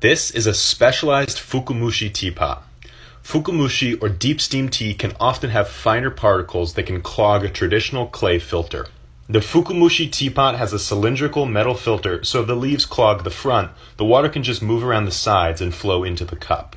This is a specialized Fukamushi teapot. Fukamushi or deep steam tea can often have finer particles that can clog a traditional clay filter. The Fukamushi teapot has a cylindrical metal filter, so if the leaves clog the front, the water can just move around the sides and flow into the cup.